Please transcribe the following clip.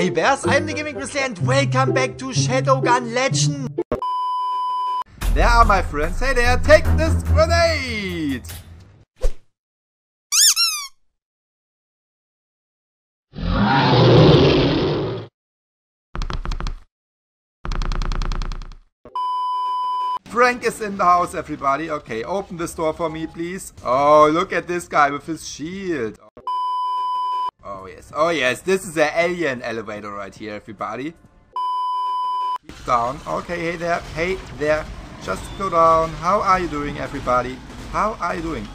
Hey bears, I'm the Gaming Grizzly and welcome back to Shadowgun Legend! There are my friends. Hey there, take this grenade! Frank is in the house, everybody. Okay, open this door for me, please. Oh, look at this guy with his shield. Oh, Oh, yes. Oh, yes. This is an alien elevator right here, everybody. Keep down. Okay, hey there. Hey there. Just go down. How are you doing, everybody? How are you doing?